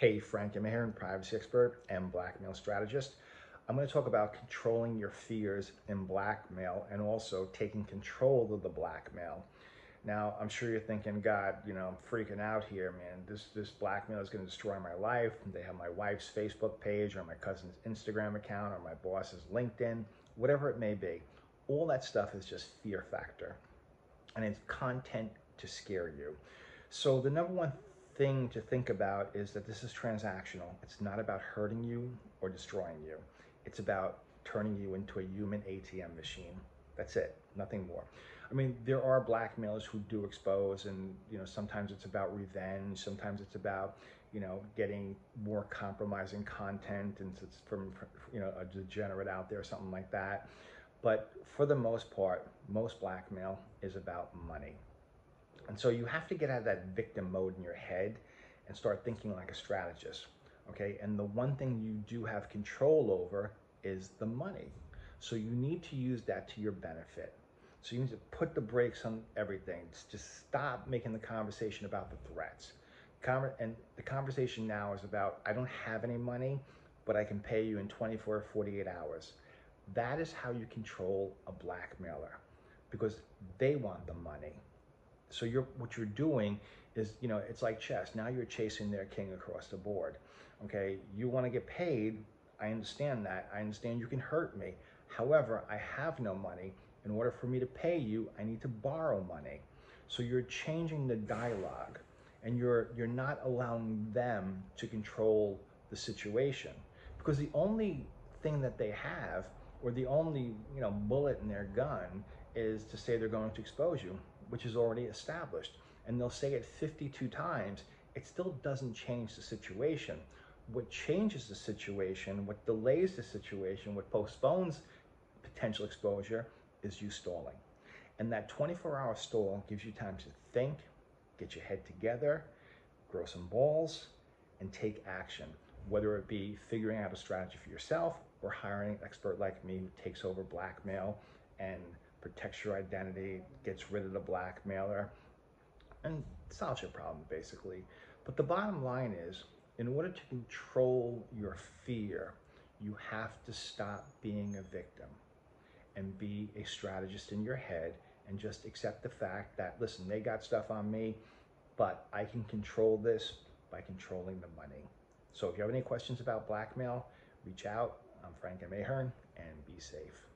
Hey, Frank M. Ahearn, privacy expert and blackmail strategist. I'm going to talk about controlling your fears in blackmail and also taking control of the blackmail. Now, I'm sure you're thinking, God, you know, I'm freaking out here, man. This this blackmail is going to destroy my life. They have my wife's Facebook page or my cousin's Instagram account or my boss's LinkedIn, whatever it may be. All that stuff is just fear factor. And it's content to scare you. So the number one thing to think about is that this is transactional. It's not about hurting you or destroying you. It's about turning you into a human ATM machine. That's it, nothing more. I mean, there are blackmailers who do expose, and you know, sometimes it's about revenge, sometimes it's about you know getting more compromising content, and it's from you know a degenerate out there, or something like that. But for the most part, most blackmail is about money. And so you have to get out of that victim mode in your head and start thinking like a strategist. Okay. And the one thing you do have control over is the money. So you need to use that to your benefit. So you need to put the brakes on everything. Just stop making the conversation about the threats. And the conversation now is about I don't have any money, but I can pay you in 24 or 48 hours. That is how you control a blackmailer because they want the money. So you're what you're doing is, you know, it's like chess. Now you're chasing their king across the board. Okay, you want to get paid. I understand that. I understand you can hurt me. However, I have no money. In order for me to pay you, I need to borrow money. So you're changing the dialogue and you're you're not allowing them to control the situation. Because the only thing that they have or the only, you know, bullet in their gun is to say they're going to expose you which is already established. And they'll say it 52 times, it still doesn't change the situation. What changes the situation, what delays the situation, what postpones potential exposure is you stalling. And that 24 hour stall gives you time to think, get your head together, grow some balls, and take action. Whether it be figuring out a strategy for yourself or hiring an expert like me who takes over blackmail and protects your identity, gets rid of the blackmailer, and solves your problem basically. But the bottom line is, in order to control your fear, you have to stop being a victim and be a strategist in your head and just accept the fact that, listen, they got stuff on me, but I can control this by controlling the money. So if you have any questions about blackmail, reach out. I'm Frank M. Ahearn, and be safe.